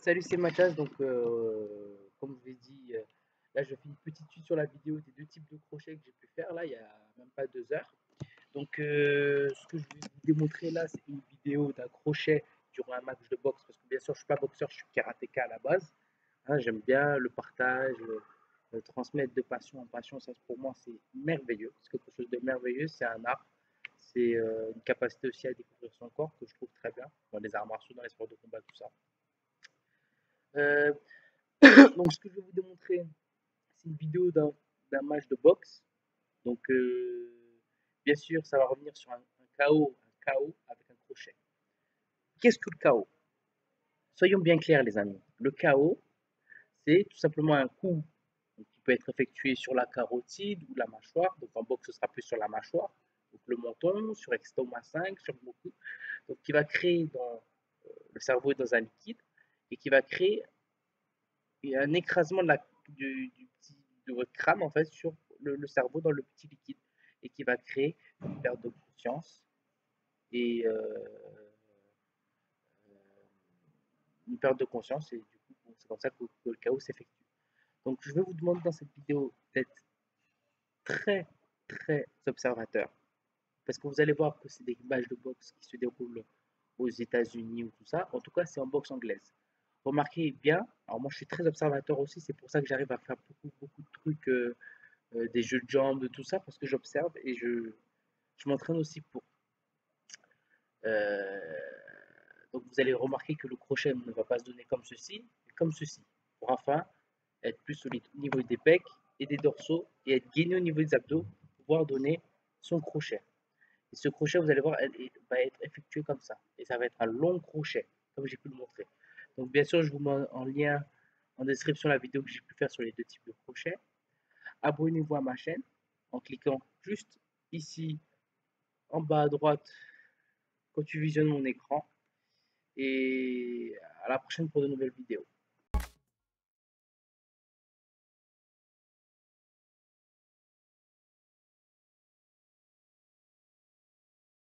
Salut, c'est Mathias. Donc, euh, comme je l'ai dit, euh, là, je fais une petite suite sur la vidéo des deux types de crochets que j'ai pu faire là, il y a même pas deux heures. Donc, euh, ce que je vais vous démontrer là, c'est une vidéo d'un crochet durant un match de boxe. Parce que bien sûr, je suis pas boxeur, je suis karatéka à la base. Hein, J'aime bien le partage, le, transmettre de passion en passion. Ça, pour moi, c'est merveilleux. C'est quelque chose de merveilleux. C'est un art. C'est une capacité aussi à découvrir son corps que je trouve très bien dans les arts martiaux, dans les sports de combat, tout ça. Euh, donc, ce que je vais vous démontrer, c'est une vidéo d'un match de boxe. Donc, euh, bien sûr, ça va revenir sur un, un KO avec un crochet. Qu'est-ce que le KO Soyons bien clairs, les amis. Le KO, c'est tout simplement un coup qui peut être effectué sur la carotide ou la mâchoire. Donc, en boxe, ce sera plus sur la mâchoire. Donc, le menton, sur extoma 5, sur beaucoup. Donc, qui va créer dans euh, le cerveau dans un liquide et qui va créer un écrasement de, la, du, petit, de votre crâne en fait sur le, cerveau dans le petit liquide et qui va créer une perte de conscience et euh, une perte de conscience et du coup c'est comme ça que, le chaos s'effectue. Donc je vais vous demander dans cette vidéo d'être très très observateur parce que vous allez voir que c'est des matchs de boxe qui se déroulent aux États-Unis ou tout ça. En tout cas, c'est en boxe anglaise remarquez bien, alors moi je suis très observateur aussi, c'est pour ça que j'arrive à faire beaucoup, beaucoup de trucs, euh, euh, des jeux de jambes, de tout ça, parce que j'observe et je, je m'entraîne aussi pour. Euh, donc vous allez remarquer que le crochet ne va pas se donner comme ceci, mais comme ceci, pour enfin être plus solide au niveau des pecs et des dorsaux et être gainé au niveau des abdos pour pouvoir donner son crochet. Et ce crochet, vous allez voir, va être effectué comme ça. Et ça va être un long crochet, comme j'ai pu le montrer. Donc bien sûr, je vous mets en lien en description la vidéo que j'ai pu faire sur les deux types de crochets. Abonnez-vous à ma chaîne en cliquant juste ici en bas à droite quand tu visionnes mon écran. Et à la prochaine pour de nouvelles vidéos.